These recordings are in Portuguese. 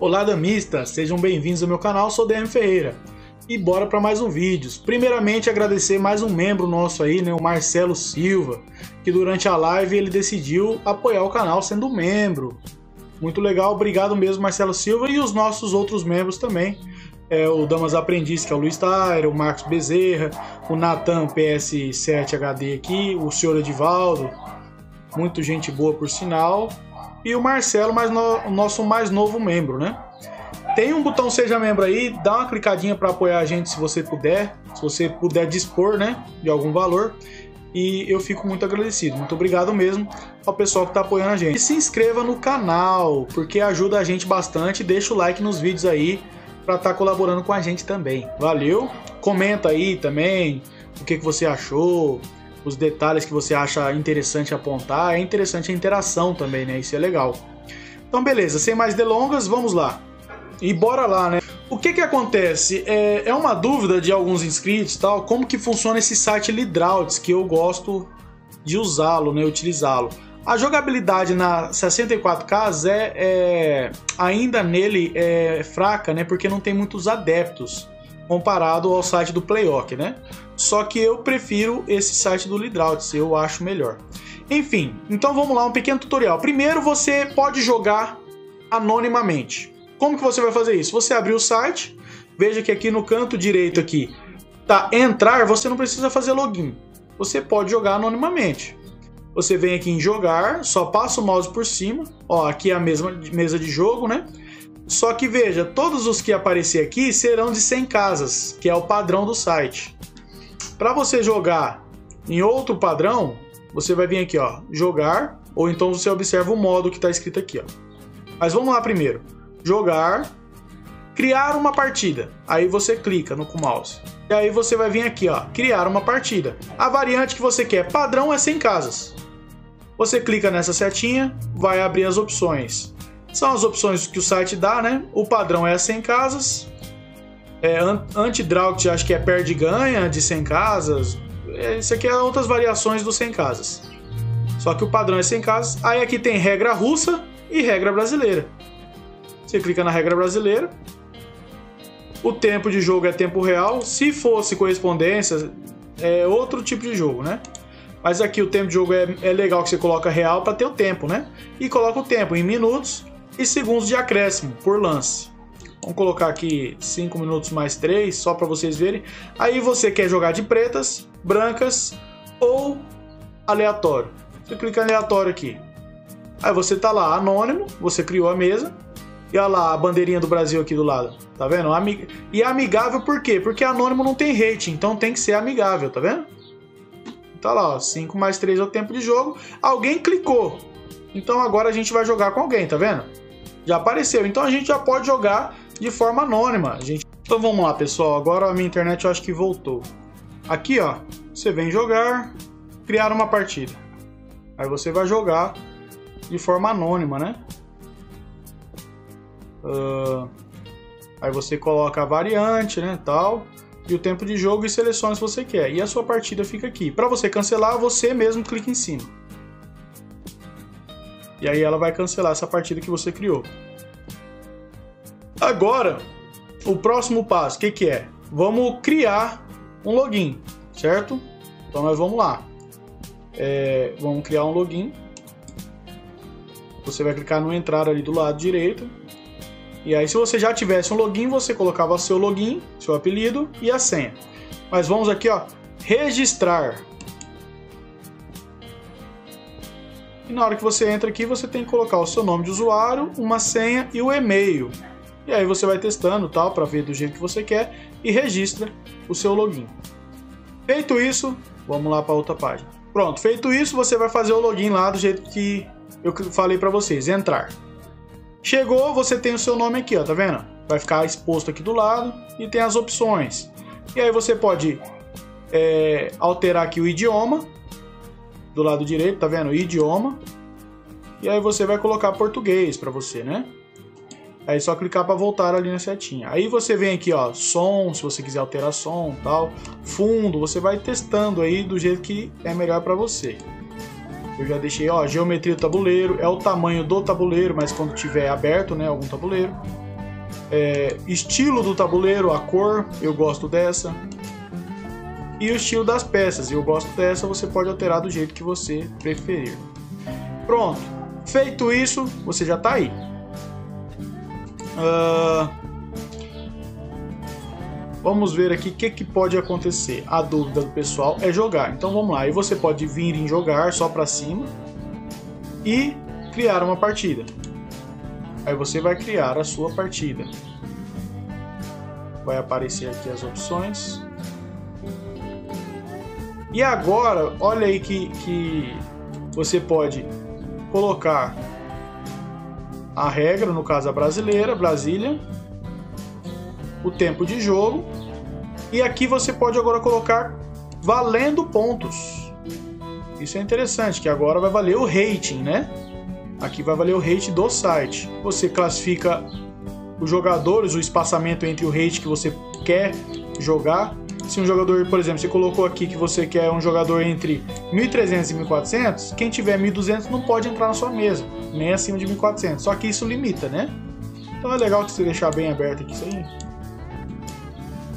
Olá, damistas! Sejam bem-vindos ao meu canal, sou DM Ferreira. E bora para mais um vídeo. Primeiramente, agradecer mais um membro nosso aí, né, o Marcelo Silva, que durante a live ele decidiu apoiar o canal sendo membro. Muito legal, obrigado mesmo, Marcelo Silva, e os nossos outros membros também. É, o Damas Aprendiz, que é o Luiz Taira, o Marcos Bezerra, o Natan PS7 HD aqui, o senhor Edivaldo, muito gente boa por sinal e o Marcelo, mais no, nosso mais novo membro, né? Tem um botão Seja Membro aí, dá uma clicadinha para apoiar a gente se você puder, se você puder dispor, né, de algum valor. E eu fico muito agradecido. Muito obrigado mesmo ao pessoal que está apoiando a gente. E se inscreva no canal, porque ajuda a gente bastante. Deixa o like nos vídeos aí para estar tá colaborando com a gente também. Valeu? Comenta aí também o que, que você achou, os detalhes que você acha interessante apontar. É interessante a interação também, né? Isso é legal. Então, beleza, sem mais delongas, vamos lá. E bora lá, né? O que que acontece? É, é uma dúvida de alguns inscritos tal, como que funciona esse site Lidrauts, que eu gosto de usá-lo, né? Utilizá-lo. A jogabilidade na 64K é, é, ainda nele é fraca, né? Porque não tem muitos adeptos comparado ao site do Playok, né? Só que eu prefiro esse site do Lidrauts, eu acho melhor. Enfim, então vamos lá, um pequeno tutorial. Primeiro você pode jogar anonimamente. Como que você vai fazer isso? Você abrir o site, veja que aqui no canto direito aqui tá entrar, você não precisa fazer login. Você pode jogar anonimamente. Você vem aqui em jogar, só passa o mouse por cima. Ó, aqui é a mesma mesa de jogo, né? Só que veja, todos os que aparecer aqui serão de 100 casas, que é o padrão do site. Para você jogar em outro padrão, você vai vir aqui, ó, jogar, ou então você observa o modo que está escrito aqui, ó. Mas vamos lá primeiro. Jogar, criar uma partida. Aí você clica no com mouse. E aí você vai vir aqui, ó, criar uma partida. A variante que você quer, padrão é 100 casas. Você clica nessa setinha, vai abrir as opções. São as opções que o site dá, né? O padrão é 100 casas. É, Anti-drought acho que é perde ganha de 100 casas. É, isso aqui é outras variações do 100 casas. Só que o padrão é 100 casas. Aí aqui tem regra russa e regra brasileira. Você clica na regra brasileira. O tempo de jogo é tempo real. Se fosse correspondência, é outro tipo de jogo, né? Mas aqui o tempo de jogo é, é legal que você coloca real para ter o tempo, né? E coloca o tempo em minutos e segundos de acréscimo por lance. Vamos colocar aqui 5 minutos mais 3, só para vocês verem. Aí você quer jogar de pretas, brancas ou aleatório. Você clica em aleatório aqui. Aí você tá lá, anônimo, você criou a mesa. E olha lá a bandeirinha do Brasil aqui do lado. Tá vendo? E é amigável por quê? Porque anônimo não tem rating, então tem que ser amigável, tá vendo? Tá lá, ó, 5 mais 3 é o tempo de jogo. Alguém clicou. Então agora a gente vai jogar com alguém, tá vendo? já apareceu. Então a gente já pode jogar de forma anônima. Gente... Então vamos lá, pessoal. Agora a minha internet eu acho que voltou. Aqui, ó, você vem jogar, criar uma partida. Aí você vai jogar de forma anônima, né? Uh, aí você coloca a variante, né, tal, e o tempo de jogo e seleciona se você quer. E a sua partida fica aqui. Para você cancelar, você mesmo clica em cima. E aí ela vai cancelar essa partida que você criou. Agora, o próximo passo, o que, que é? Vamos criar um login, certo? Então nós vamos lá. É, vamos criar um login. Você vai clicar no entrar ali do lado direito. E aí, se você já tivesse um login, você colocava seu login, seu apelido e a senha. Mas vamos aqui, ó, registrar. E na hora que você entra aqui, você tem que colocar o seu nome de usuário, uma senha e o e-mail. E aí você vai testando tal para ver do jeito que você quer e registra o seu login. Feito isso, vamos lá para outra página. Pronto, feito isso, você vai fazer o login lá do jeito que eu falei para vocês, entrar. Chegou, você tem o seu nome aqui, ó, tá vendo? Vai ficar exposto aqui do lado e tem as opções. E aí você pode é, alterar aqui o idioma, do lado direito, tá vendo? Idioma. E aí você vai colocar português para você, né? Aí é só clicar para voltar ali na setinha. Aí você vem aqui, ó, som, se você quiser alterar som, tal, fundo, você vai testando aí do jeito que é melhor para você. Eu já deixei, ó, geometria do tabuleiro, é o tamanho do tabuleiro, mas quando tiver aberto, né, algum tabuleiro. é, estilo do tabuleiro, a cor, eu gosto dessa. E o estilo das peças, eu gosto dessa, você pode alterar do jeito que você preferir. Pronto, feito isso, você já está aí. Uh, vamos ver aqui o que, que pode acontecer. A dúvida do pessoal é jogar. Então vamos lá, aí você pode vir em jogar só para cima e criar uma partida. Aí você vai criar a sua partida. Vai aparecer aqui as opções. E agora, olha aí que, que você pode colocar a regra, no caso a brasileira, Brasília, o tempo de jogo, e aqui você pode agora colocar valendo pontos. Isso é interessante, que agora vai valer o rating, né? Aqui vai valer o rate do site. Você classifica os jogadores, o espaçamento entre o rate que você quer jogar. Se um jogador, por exemplo, você colocou aqui que você quer um jogador entre 1300 e 1400, quem tiver 1200 não pode entrar na sua mesa, nem acima de 1400. Só que isso limita, né? Então é legal que você deixar bem aberto aqui isso aí.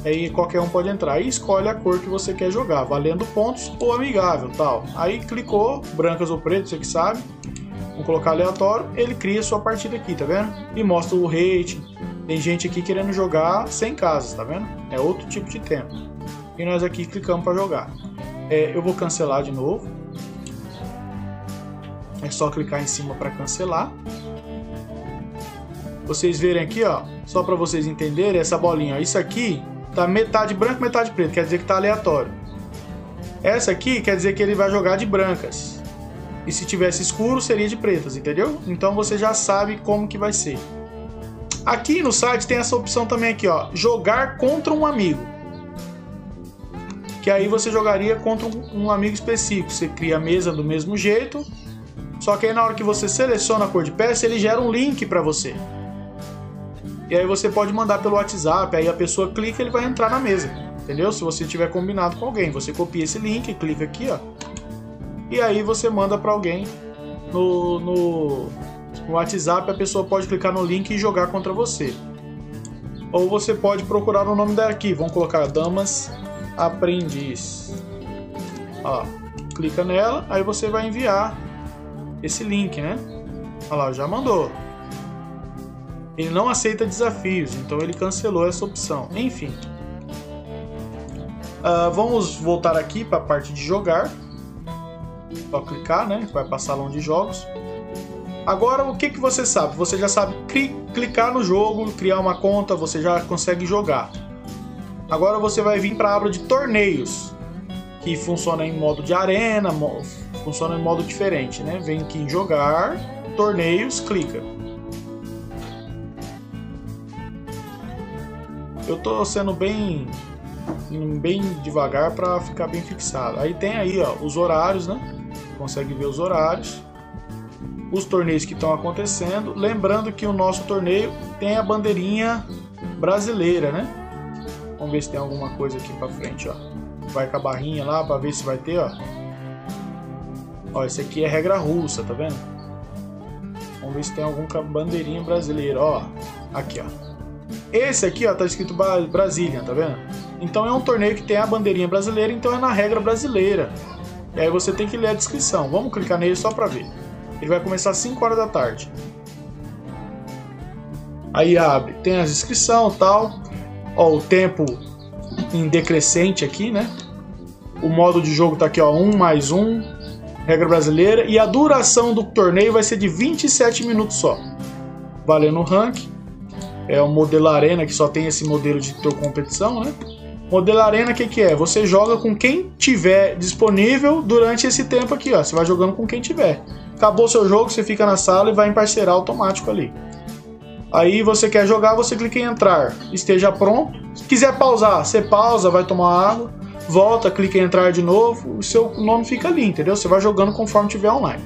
Aí qualquer um pode entrar e escolhe a cor que você quer jogar, valendo pontos ou amigável, tal. Aí clicou, brancas ou preto, você que sabe. Vamos colocar aleatório, ele cria sua partida aqui, tá vendo? E mostra o rating. Tem gente aqui querendo jogar sem casas, tá vendo? É outro tipo de tempo. E nós aqui clicamos para jogar. É, eu vou cancelar de novo. É só clicar em cima para cancelar. Vocês verem aqui, ó, só para vocês entenderem essa bolinha. Ó, isso aqui tá metade branco, metade preto, quer dizer que tá aleatório. Essa aqui quer dizer que ele vai jogar de brancas. E se tivesse escuro, seria de pretas, entendeu? Então você já sabe como que vai ser. Aqui no site tem essa opção também aqui, ó, jogar contra um amigo. Que aí você jogaria contra um, amigo específico. Você cria a mesa do mesmo jeito, só que aí na hora que você seleciona a cor de peça, ele gera um link para você. E aí você pode mandar pelo WhatsApp, aí a pessoa clica e ele vai entrar na mesa. Entendeu? Se você tiver combinado com alguém, você copia esse link, clica aqui, ó, e aí você manda para alguém no, no, no WhatsApp, a pessoa pode clicar no link e jogar contra você. Ou você pode procurar o nome daqui, vamos colocar Damas Aprendiz. Ó, clica nela, aí você vai enviar esse link, né? Olha lá, já mandou. Ele não aceita desafios, então ele cancelou essa opção. Enfim. Uh, vamos voltar aqui para a parte de jogar. Só clicar, né? Vai para salão de jogos. Agora, o que, que você sabe? Você já sabe clicar no jogo, criar uma conta, você já consegue jogar. Agora você vai vir para a aba de torneios, que funciona em modo de arena, funciona em modo diferente, né? Vem aqui em jogar, torneios, clica. Eu tô sendo bem bem devagar para ficar bem fixado. Aí tem aí, ó, os horários, né? consegue ver os horários, os torneios que estão acontecendo. Lembrando que o nosso torneio tem a bandeirinha brasileira, né? Vamos ver se tem alguma coisa aqui para frente, ó. Vai com a barrinha lá para ver se vai ter, ó. Ó, esse aqui é regra russa, tá vendo? Vamos ver se tem algum bandeirinha brasileira, ó. Aqui, ó. Esse aqui, ó, tá escrito Brasília, tá vendo? Então é um torneio que tem a bandeirinha brasileira, então é na regra brasileira. E aí você tem que ler a descrição. Vamos clicar nele só para ver. Ele vai começar às 5 horas da tarde. Aí abre, tem a descrição tal. Ó, o tempo em decrescente aqui, né? O modo de jogo tá aqui, ó, 1 mais 1, regra brasileira. E a duração do torneio vai ser de 27 minutos só. Valendo o rank. É o modelo Arena, que só tem esse modelo de ter competição, né? Modelo Arena, o que, que é? Você joga com quem tiver disponível durante esse tempo aqui, ó. Você vai jogando com quem tiver. Acabou seu jogo, você fica na sala e vai em parceirar automático ali. Aí você quer jogar, você clica em entrar. Esteja pronto. Se quiser pausar, você pausa, vai tomar água, volta, clica em entrar de novo, o seu nome fica ali, entendeu? Você vai jogando conforme tiver online.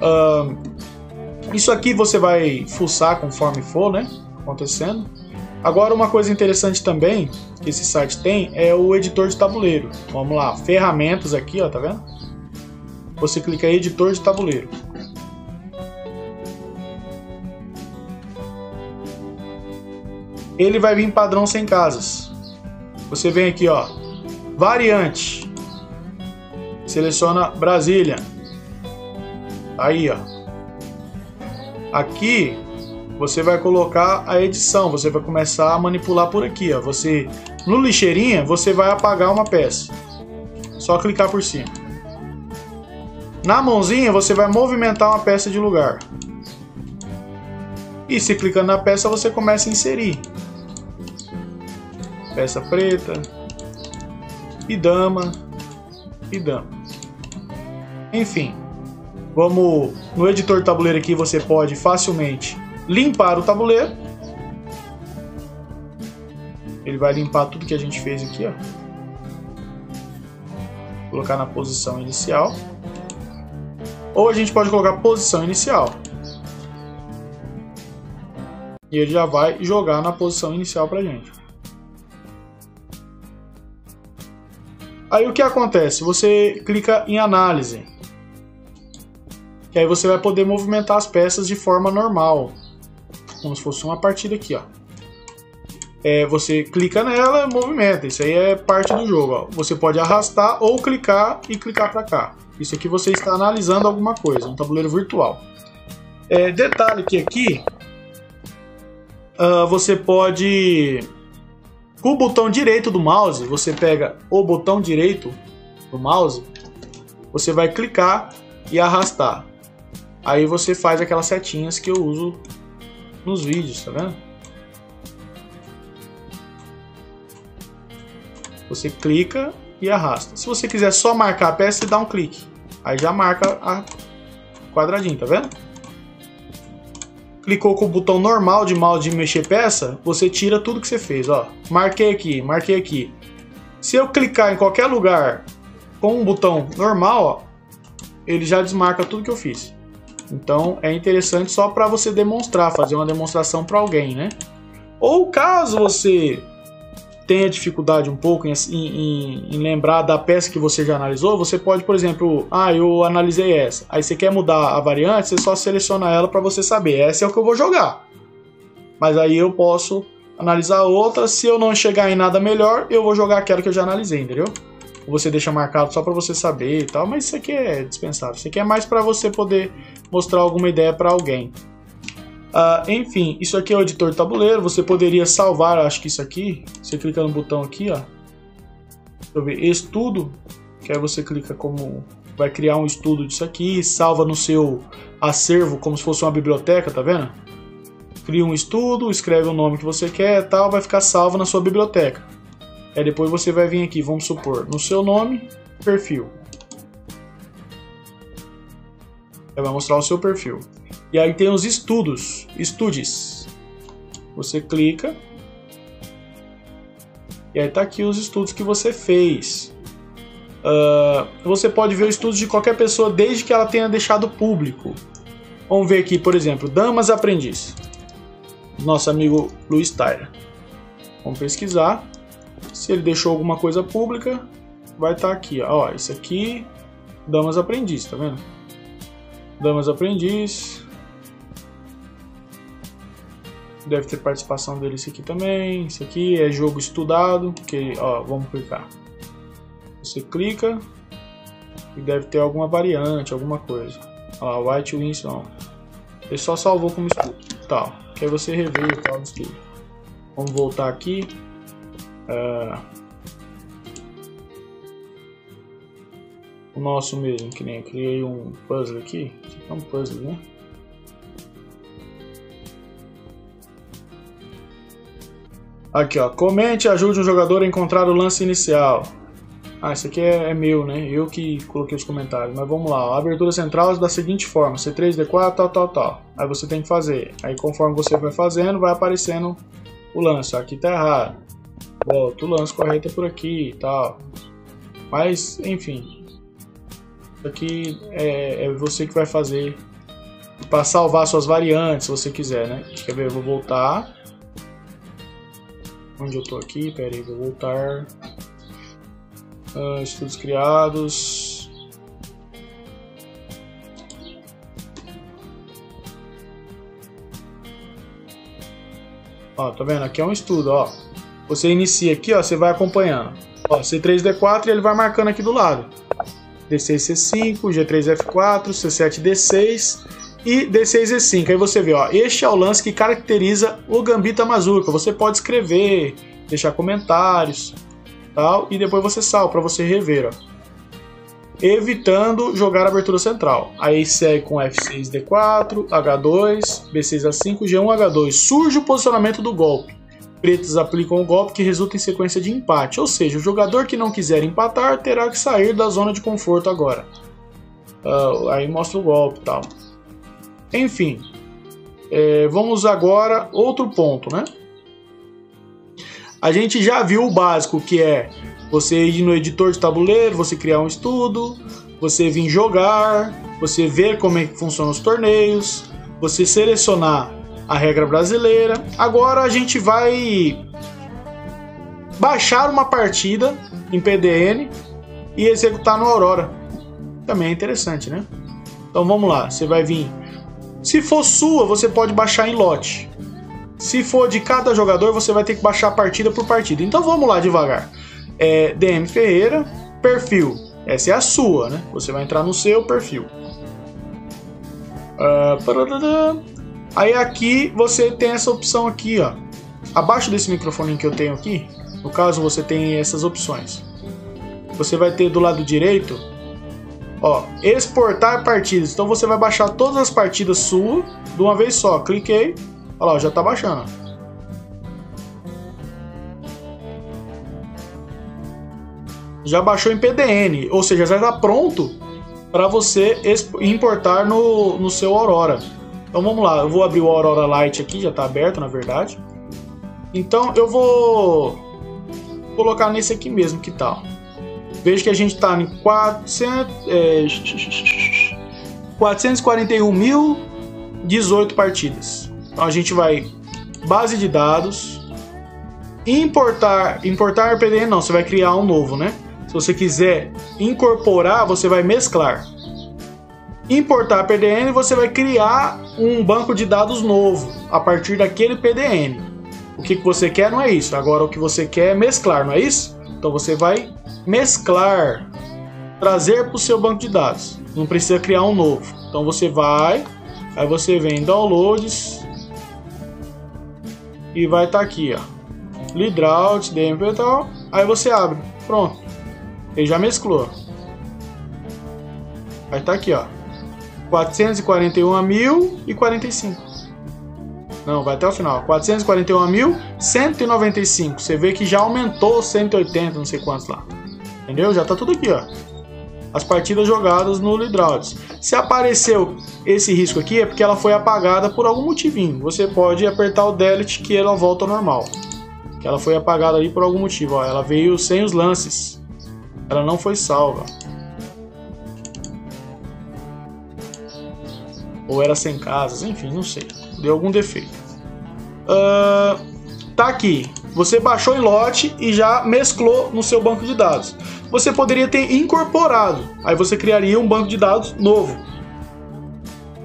Uh, isso aqui você vai fuçar conforme for, né? Acontecendo. Agora, uma coisa interessante também que esse site tem é o editor de tabuleiro. Vamos lá, ferramentas aqui, ó, tá vendo? Você clica em editor de tabuleiro. ele vai vir padrão sem casas. Você vem aqui, ó, variante. Seleciona Brasília. Aí, ó. Aqui você vai colocar a edição, você vai começar a manipular por aqui, ó. Você no lixeirinha, você vai apagar uma peça. Só clicar por cima. Na mãozinha, você vai movimentar uma peça de lugar. E se clicando na peça, você começa a inserir. Peça preta. E dama. E dama. Enfim. Vamos no editor tabuleiro aqui, você pode facilmente limpar o tabuleiro. Ele vai limpar tudo que a gente fez aqui, ó. Colocar na posição inicial. Ou a gente pode colocar posição inicial. E ele já vai jogar na posição inicial pra gente. Aí o que acontece? Você clica em análise. Que aí você vai poder movimentar as peças de forma normal. Como se fosse uma partida aqui, ó. É, você clica nela, movimenta. Isso aí é parte do jogo. Ó. Você pode arrastar ou clicar e clicar para cá. Isso aqui você está analisando alguma coisa, um tabuleiro virtual. É, detalhe que aqui uh, você pode com o botão direito do mouse, você pega o botão direito do mouse, você vai clicar e arrastar. Aí você faz aquelas setinhas que eu uso nos vídeos, tá vendo? Você clica e arrasta. Se você quiser só marcar a peça, você dá um clique. Aí já marca a quadradinho, tá vendo? Clicou com o botão normal de mouse de mexer peça, você tira tudo que você fez, ó. Marquei aqui, marquei aqui. Se eu clicar em qualquer lugar com um botão normal, ó, ele já desmarca tudo que eu fiz. Então é interessante só para você demonstrar, fazer uma demonstração para alguém, né? Ou caso você tenha dificuldade um pouco em, em, em, lembrar da peça que você já analisou, você pode, por exemplo, ah, eu analisei essa. Aí você quer mudar a variante, você só seleciona ela para você saber, essa é o que eu vou jogar. Mas aí eu posso analisar outra, se eu não chegar em nada melhor, eu vou jogar aquela que eu já analisei, entendeu? Você deixa marcado só para você saber e tal, mas isso aqui é dispensável. Isso aqui é mais para você poder mostrar alguma ideia para alguém. Uh, enfim, isso aqui é o editor tabuleiro. Você poderia salvar, acho que isso aqui. Você clica no botão aqui, ó. Deixa eu ver, estudo. Que aí você clica como. Vai criar um estudo disso aqui. Salva no seu acervo como se fosse uma biblioteca, tá vendo? Cria um estudo, escreve o nome que você quer tal, vai ficar salvo na sua biblioteca. Aí depois você vai vir aqui, vamos supor, no seu nome, perfil. Aí vai mostrar o seu perfil. E aí tem os estudos, estudes. Você clica. E aí tá aqui os estudos que você fez. Uh, você pode ver os estudos de qualquer pessoa desde que ela tenha deixado público. Vamos ver aqui, por exemplo, Damas Aprendiz. Nosso amigo Luiz Tyler. Vamos pesquisar. Se ele deixou alguma coisa pública, vai estar tá aqui. Ó, esse aqui, Damas Aprendiz, tá vendo? Damas Aprendiz. Deve ter participação dele esse aqui também. Esse aqui é jogo estudado. Que, ó, vamos clicar. Você clica e deve ter alguma variante, alguma coisa. Ó lá, White Winston. Ele só salvou como estudo. Tal. Que aí você revê o tal estudo. Vamos voltar aqui. Uh, o nosso mesmo, que nem eu criei um puzzle aqui. Isso aqui é um puzzle, né? Aqui, ó. Comente e ajude um jogador a encontrar o lance inicial. Ah, isso aqui é, é, meu, né? Eu que coloquei os comentários. Mas vamos lá. A abertura central é da seguinte forma: C3, D4, tal, tal, tal. Aí você tem que fazer. Aí conforme você vai fazendo, vai aparecendo o lance. Aqui tá errado. Volta o lance correto por aqui e tal. Mas, enfim. Isso aqui é, é você que vai fazer para salvar suas variantes, se você quiser, né? Quer ver? Eu vou voltar. Onde eu tô aqui? Pera aí, vou voltar. Uh, estudos criados. Ó, tá vendo? Aqui é um estudo, ó. Você inicia aqui, ó, você vai acompanhando. Ó, C3D4 e ele vai marcando aqui do lado. D6C5, G3F4, C7D6 e D6E5. Aí você vê, ó, este é o lance que caracteriza o Gambita Mazurka. Você pode escrever, deixar comentários, tal, e depois você salva para você rever, ó. Evitando jogar a abertura central. Aí segue com F6D4, H2, B6A5, G1, H2. Surge o posicionamento do golpe. Pretos aplicam o golpe que resulta em sequência de empate, ou seja, o jogador que não quiser empatar terá que sair da zona de conforto agora. Uh, aí mostra o golpe e tal. Enfim, é, vamos agora outro ponto, né? A gente já viu o básico que é você ir no editor de tabuleiro, você criar um estudo, você vir jogar, você ver como é que funcionam os torneios, você selecionar a regra brasileira. Agora a gente vai baixar uma partida em PDN e executar no Aurora. Também é interessante, né? Então vamos lá, você vai vir. Se for sua, você pode baixar em lote. Se for de cada jogador, você vai ter que baixar partida por partida. Então vamos lá devagar. É, DM Ferreira, perfil. Essa é a sua, né? Você vai entrar no seu perfil. Uh, Aí aqui você tem essa opção aqui, ó. Abaixo desse microfone que eu tenho aqui, no caso você tem essas opções. Você vai ter do lado direito, ó, exportar partidas. Então você vai baixar todas as partidas suas de uma vez só. Cliquei, olha lá, já está baixando. Já baixou em PDN, ou seja, já está pronto para você importar no, no seu Aurora. Então vamos lá, eu vou abrir o Aurora Light aqui, já está aberto na verdade. Então eu vou colocar nesse aqui mesmo, que tal? Veja que a gente está em 400, é, 441.018 partidas. Então a gente vai base de dados, importar, importar PDN não, você vai criar um novo, né? Se você quiser incorporar, você vai mesclar importar PDN, você vai criar um banco de dados novo a partir daquele PDN. O que você quer não é isso. Agora o que você quer é mesclar, não é isso? Então você vai mesclar, trazer para o seu banco de dados. Não precisa criar um novo. Então você vai, aí você vem em downloads e vai estar tá aqui, ó. Leadout, DMP e tal. Aí você abre. Pronto. Ele já mesclou. Estar tá aqui, ó. 441.045. Não, vai até o final. 441.195. Você vê que já aumentou 180, não sei quantos lá. Entendeu? Já tá tudo aqui, ó. As partidas jogadas no Lidrauds. Se apareceu esse risco aqui, é porque ela foi apagada por algum motivinho. Você pode apertar o delete que ela volta ao normal. Que ela foi apagada ali por algum motivo. Ó. Ela veio sem os lances. Ela não foi salva. ou era sem casas, enfim, não sei. Deu algum defeito. Uh, tá aqui. Você baixou em lote e já mesclou no seu banco de dados. Você poderia ter incorporado. Aí você criaria um banco de dados novo.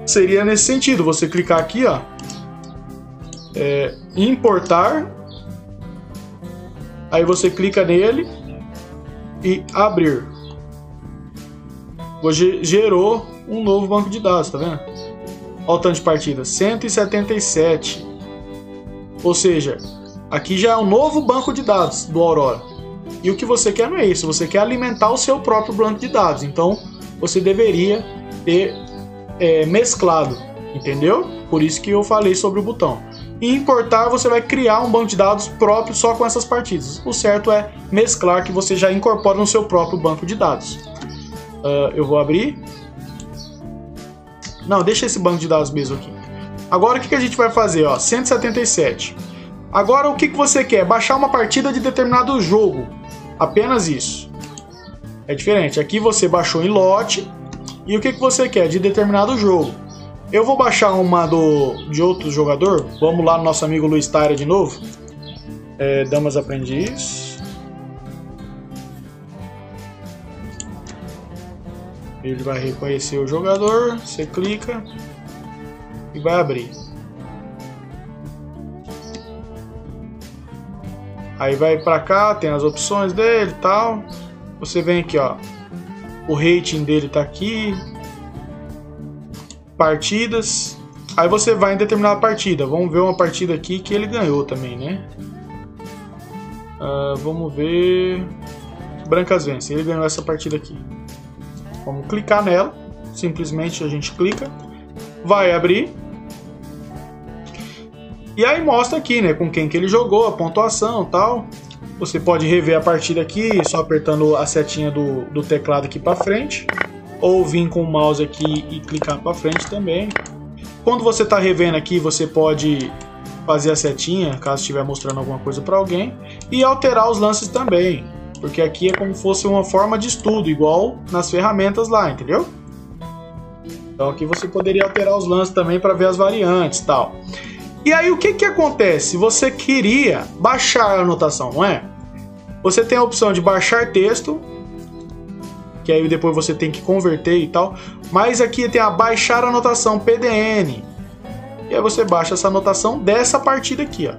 Seria nesse sentido. Você clicar aqui, ó. É, importar. Aí você clica nele e abrir. Você gerou um novo banco de dados, tá vendo? Olha o tanto de partidas, 177. Ou seja, aqui já é um novo banco de dados do Aurora. E o que você quer não é isso, você quer alimentar o seu próprio banco de dados. Então você deveria ter é, mesclado, entendeu? Por isso que eu falei sobre o botão. E importar, você vai criar um banco de dados próprio só com essas partidas. O certo é mesclar, que você já incorpora no seu próprio banco de dados. Uh, eu vou abrir não, deixa esse banco de dados mesmo aqui. Agora o que, que a gente vai fazer? Ó, 177. Agora o que, que você quer? Baixar uma partida de determinado jogo. Apenas isso. É diferente. Aqui você baixou em lote. E o que, que você quer? De determinado jogo. Eu vou baixar uma do, de outro jogador. Vamos lá no nosso amigo Luiz Taira de novo. É, Damas Aprendiz. Ele vai reconhecer o jogador, você clica e vai abrir. Aí vai para cá, tem as opções dele e tal. Você vem aqui, ó. O rating dele tá aqui. Partidas. Aí você vai em determinada partida. Vamos ver uma partida aqui que ele ganhou também, né? Uh, vamos ver. Brancas vence. Ele ganhou essa partida aqui. Vamos clicar nela. Simplesmente a gente clica. Vai abrir. E aí mostra aqui, né, com quem que ele jogou, a pontuação tal. Você pode rever a partida aqui, só apertando a setinha do, do teclado aqui para frente. Ou vir com o mouse aqui e clicar para frente também. Quando você está revendo aqui, você pode fazer a setinha, caso estiver mostrando alguma coisa para alguém. E alterar os lances também. Porque aqui é como se fosse uma forma de estudo, igual nas ferramentas lá, entendeu? Então aqui você poderia alterar os lances também para ver as variantes tal. E aí o que, que acontece? Você queria baixar a anotação, não é? Você tem a opção de baixar texto, que aí depois você tem que converter e tal. Mas aqui tem a baixar a anotação PDN. E aí você baixa essa anotação dessa partida aqui, ó.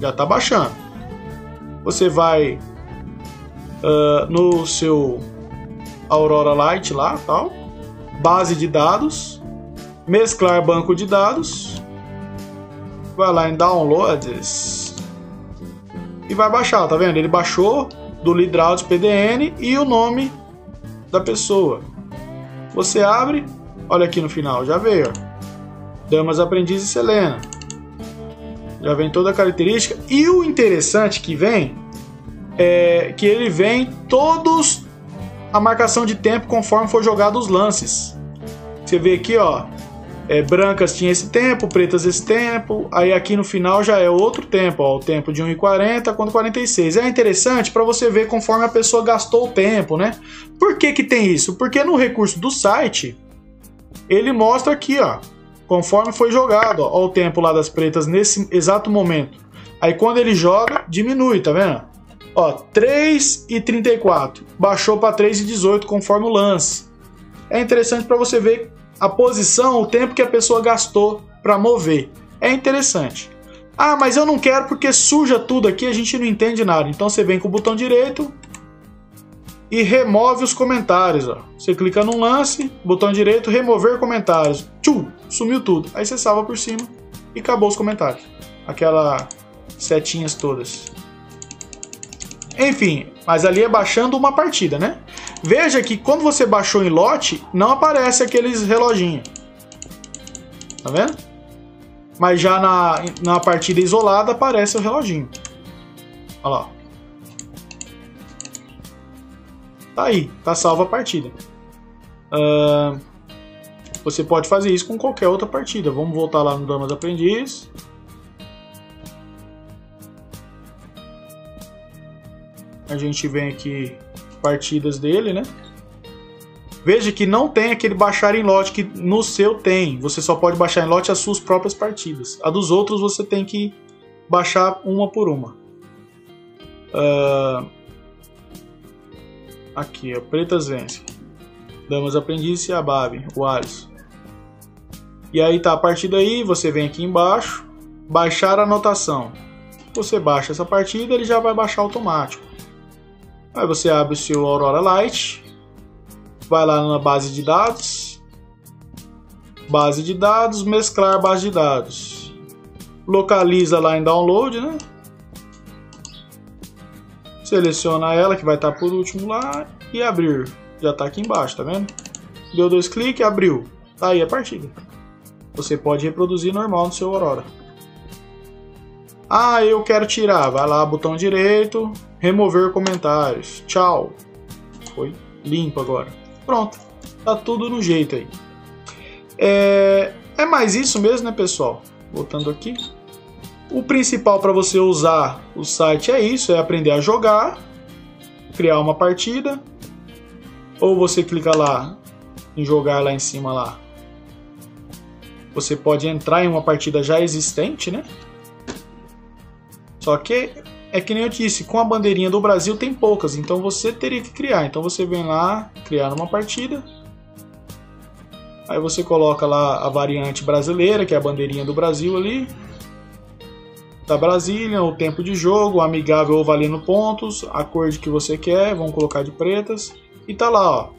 Já tá baixando. Você vai uh, no seu Aurora Lite lá, tal. Base de dados. Mesclar banco de dados vai lá em Downloads e vai baixar, tá vendo? Ele baixou do Lidraulis PDN e o nome da pessoa. Você abre, olha aqui no final, já veio. Damas Aprendiz e Selena. Já vem toda a característica. E o interessante que vem é que ele vem todos a marcação de tempo conforme for jogado os lances. Você vê aqui, ó, é, brancas tinha esse tempo, pretas esse tempo, aí aqui no final já é outro tempo, ó, o tempo de 1,40 quanto 46. É interessante para você ver conforme a pessoa gastou o tempo, né? Por que que tem isso? Porque no recurso do site, ele mostra aqui, ó, conforme foi jogado, ó, ó o tempo lá das pretas nesse exato momento. Aí quando ele joga, diminui, tá vendo? Ó, 3 e 34, baixou para 3 e 18 conforme o lance. É interessante para você ver a posição, o tempo que a pessoa gastou para mover. É interessante. Ah, mas eu não quero porque suja tudo aqui, a gente não entende nada. Então você vem com o botão direito e remove os comentários. Ó. Você clica no lance, botão direito, remover comentários. Tchum, sumiu tudo. Aí você salva por cima e acabou os comentários. Aquela setinhas todas. Enfim, mas ali é baixando uma partida, né? Veja que quando você baixou em lote, não aparece aqueles reloginhos. Tá vendo? Mas já na, na partida isolada aparece o reloginho. Olha lá. Tá aí, tá salva a partida. Uh, você pode fazer isso com qualquer outra partida. Vamos voltar lá no Damas Aprendiz. A gente vem aqui partidas dele, né? Veja que não tem aquele baixar em lote que no seu tem. Você só pode baixar em lote as suas próprias partidas. A dos outros você tem que baixar uma por uma. Uh... Aqui, ó, Pretas Vence. Damas Aprendiz e a Babi, o Alisson. E aí tá a partida aí, você vem aqui embaixo, baixar a anotação. Você baixa essa partida, ele já vai baixar automático. Aí você abre o seu Aurora Lite, vai lá na base de dados, base de dados, mesclar base de dados. Localiza lá em download, né? Seleciona ela que vai estar por último lá e abrir. Já está aqui embaixo, tá vendo? Deu dois cliques, abriu. Tá aí a partida. Você pode reproduzir normal no seu Aurora. Ah, eu quero tirar. Vai lá, botão direito, remover comentários. Tchau. Foi limpo agora. Pronto. Tá tudo no jeito aí. É, é mais isso mesmo, né, pessoal? Voltando aqui. O principal para você usar o site é isso, é aprender a jogar, criar uma partida, ou você clica lá em jogar lá em cima lá. Você pode entrar em uma partida já existente, né? Só que é que nem eu disse, com a bandeirinha do Brasil tem poucas, então você teria que criar. Então você vem lá, criar uma partida. Aí você coloca lá a variante brasileira, que é a bandeirinha do Brasil ali. da Brasília, o tempo de jogo, amigável ou valendo pontos, a cor que você quer, vamos colocar de pretas. E tá lá, ó.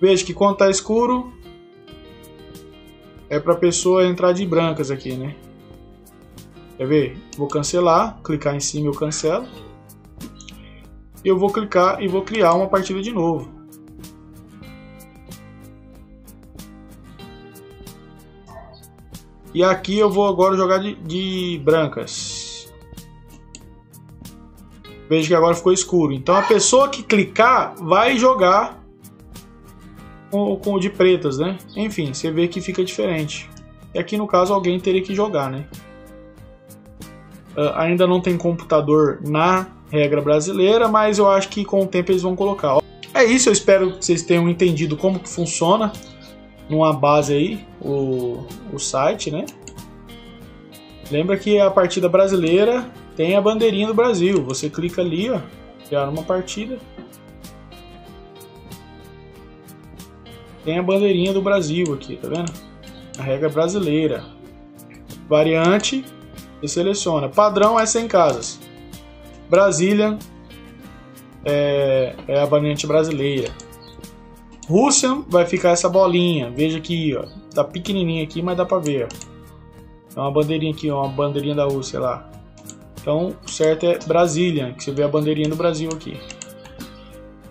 Veja que quando tá escuro, é para pessoa entrar de brancas aqui, né? Quer ver? Vou cancelar, clicar em cima eu cancelo. Eu vou clicar e vou criar uma partida de novo. E aqui eu vou agora jogar de, de brancas. Veja que agora ficou escuro. Então a pessoa que clicar vai jogar com, com de pretas, né? Enfim, você vê que fica diferente. E aqui no caso alguém teria que jogar, né? Uh, ainda não tem computador na regra brasileira, mas eu acho que com o tempo eles vão colocar. É isso, eu espero que vocês tenham entendido como que funciona numa base aí o, o site, né? Lembra que a partida brasileira tem a bandeirinha do Brasil. Você clica ali, ó, criar uma partida. Tem a bandeirinha do Brasil aqui, tá vendo? A regra brasileira. Variante, você seleciona. Padrão é 100 casas. Brasília é, é a variante brasileira. Rússia vai ficar essa bolinha. Veja aqui, ó. Tá pequenininha aqui, mas dá pra ver. É uma bandeirinha aqui, ó, uma bandeirinha da Rússia lá. Então, o certo é Brasília, que você vê a bandeirinha do Brasil aqui.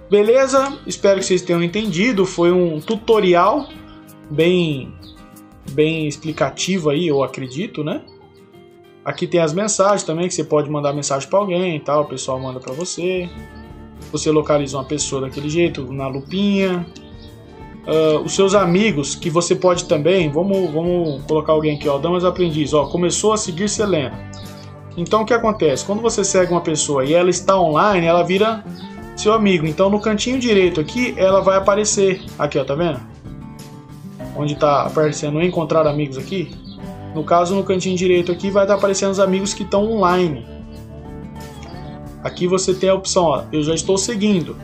Beleza? Espero que vocês tenham entendido. Foi um tutorial bem, bem explicativo aí, eu acredito, né? Aqui tem as mensagens também, que você pode mandar mensagem para alguém e tal, o pessoal manda para você. Você localiza uma pessoa daquele jeito, na lupinha. Uh, os seus amigos, que você pode também, vamos, vamos colocar alguém aqui, ó, Damas Aprendiz, ó, começou a seguir Selena. Então o que acontece? Quando você segue uma pessoa e ela está online, ela vira seu amigo. Então no cantinho direito aqui, ela vai aparecer. Aqui, ó, tá vendo? Onde está aparecendo encontrar amigos aqui. No caso, no cantinho direito aqui, vai estar aparecendo os amigos que estão online. Aqui você tem a opção, ó, eu já estou seguindo.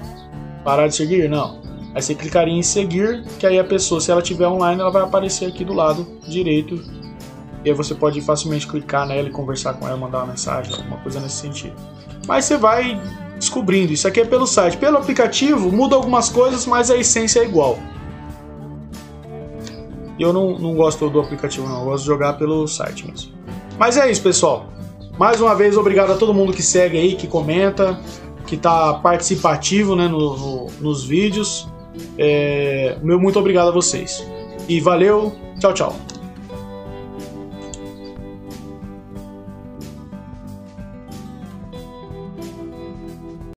Parar de seguir? Não. Aí você clicaria em seguir, que aí a pessoa, se ela estiver online, ela vai aparecer aqui do lado direito. E aí você pode facilmente clicar nela e conversar com ela, mandar uma mensagem, alguma coisa nesse sentido. Mas você vai descobrindo. Isso aqui é pelo site. Pelo aplicativo muda algumas coisas, mas a essência é igual. Eu não, não gosto do aplicativo, não. Eu gosto de jogar pelo site mesmo. Mas é isso, pessoal. Mais uma vez, obrigado a todo mundo que segue aí, que comenta, que está participativo né, no, no, nos vídeos. É, meu muito obrigado a vocês. E valeu, tchau, tchau.